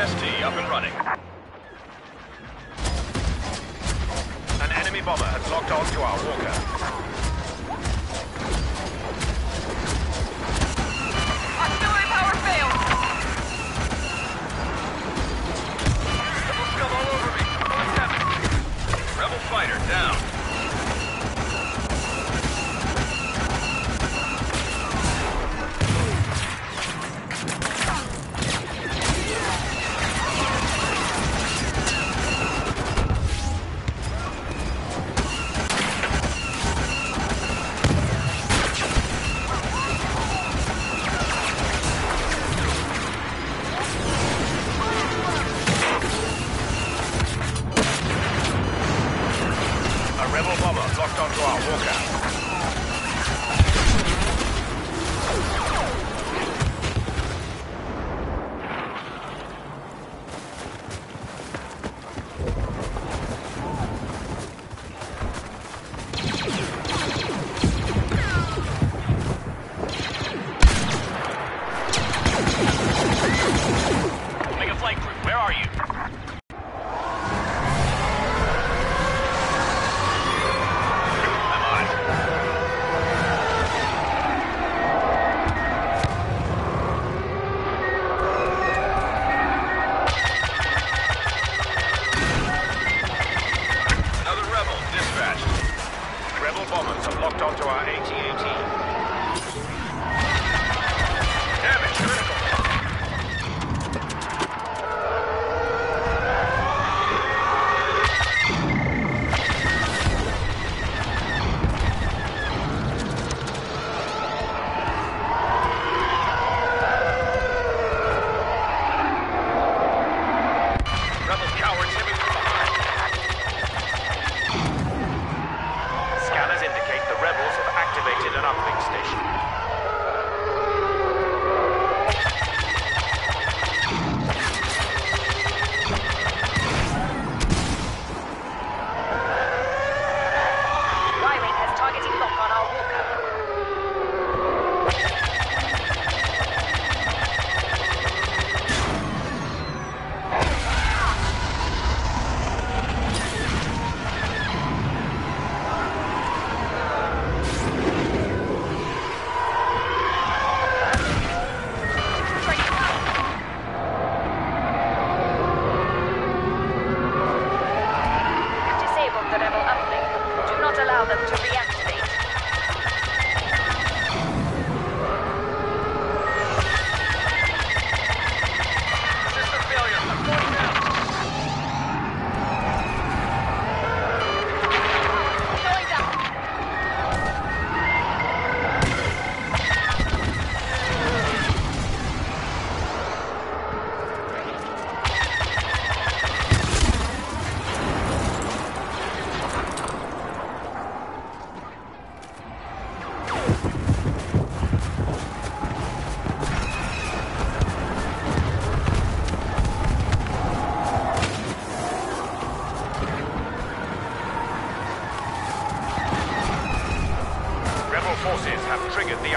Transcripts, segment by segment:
AST up and running. An enemy bomber has locked on to our walker.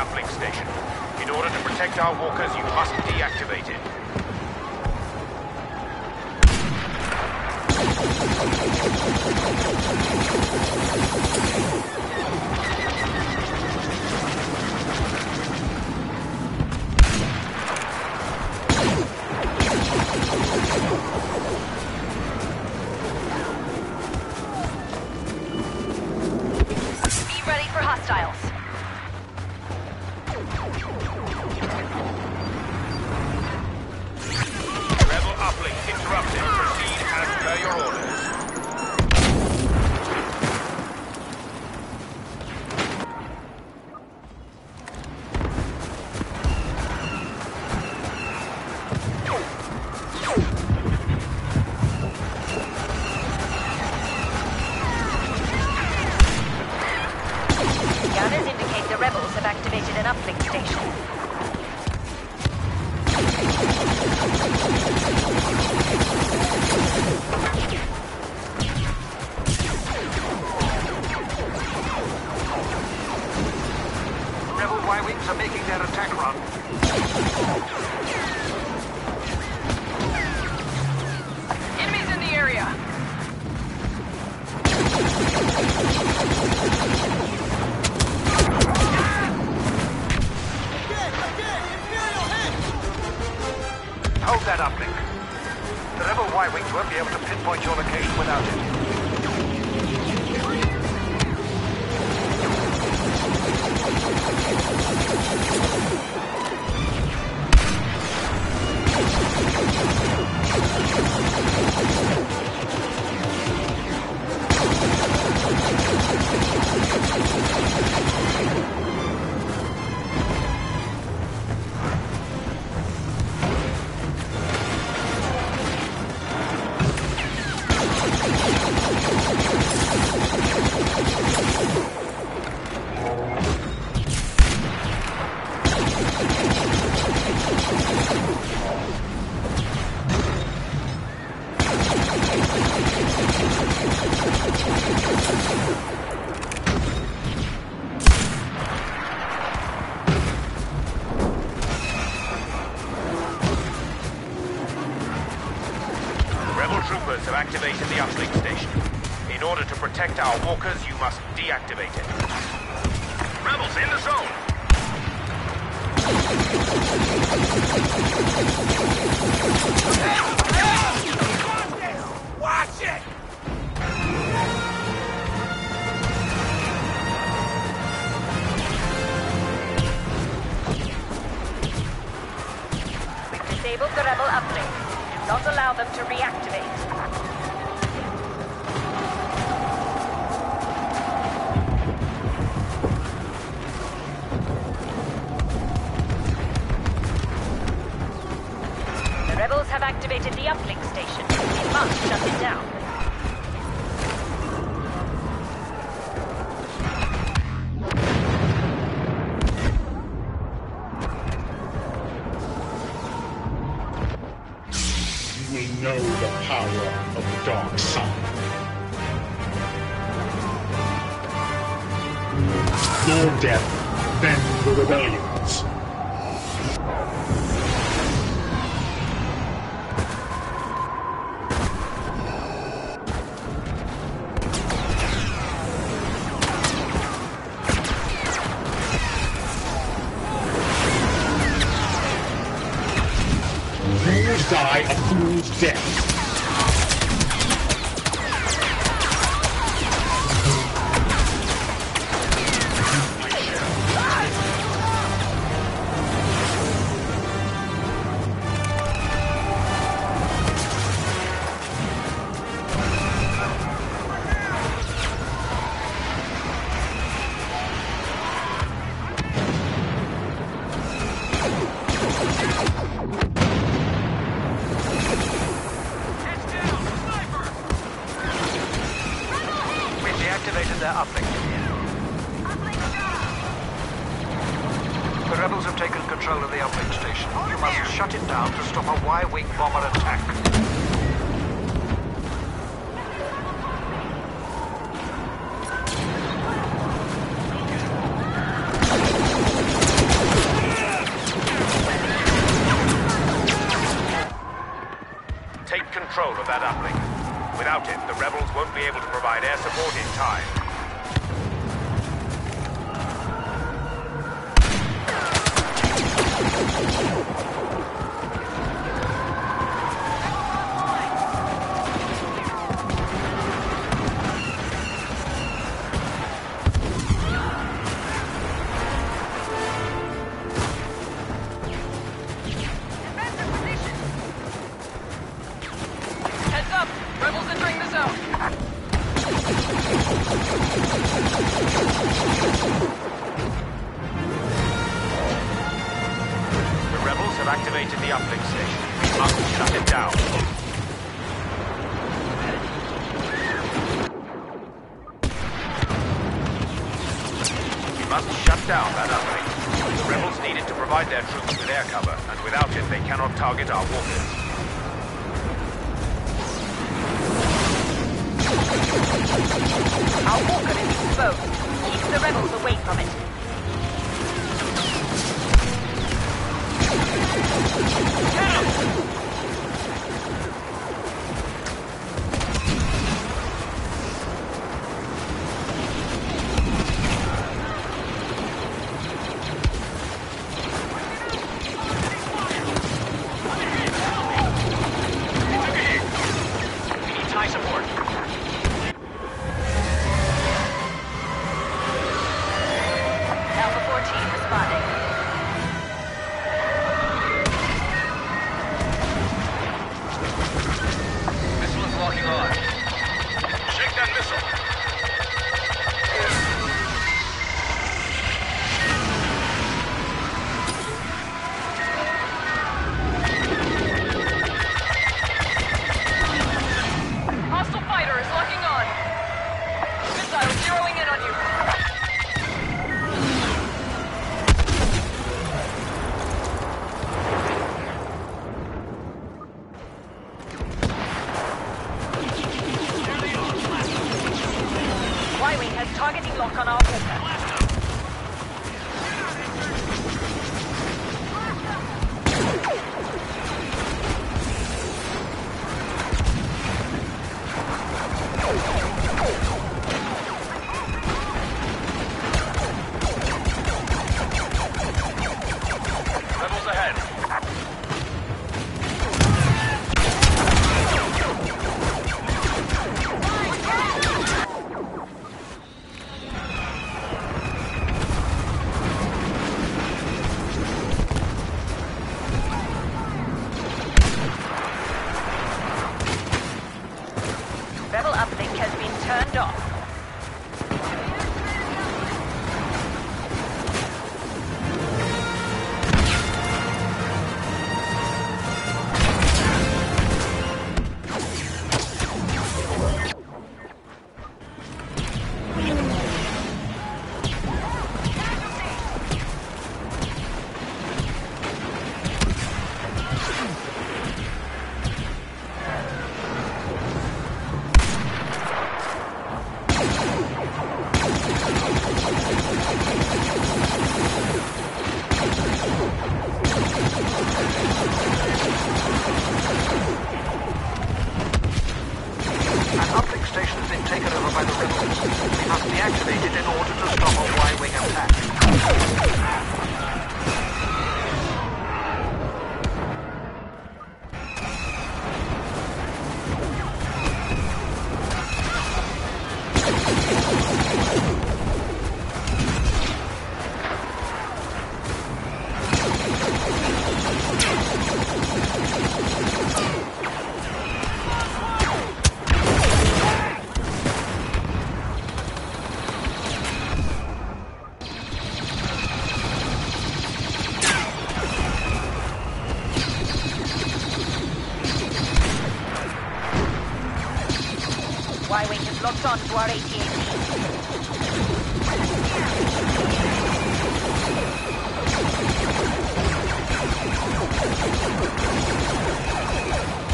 uplink station. In order to protect our walkers, you must deactivate it. Attack run. Enemies in the area. Ah! Again, again, Imperial hit! Hold that up, Link. The level Y-Wings won't be able to pinpoint your location without it. Our walkers, activated the uplink station. We must shut it down. You know the power of the dark side. Your death, then the rebellions. Fool's Rebels have taken control of the uplink station. You must shut it down to stop a Y-Wing bomber attack. Activated the uplink station. We must shut it down. Must shut down that uplink. The rebels need it to provide their troops with air cover, and without it, they cannot target our walkers. Our walker is exposed.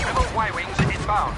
Rebel Y-Wings inbound.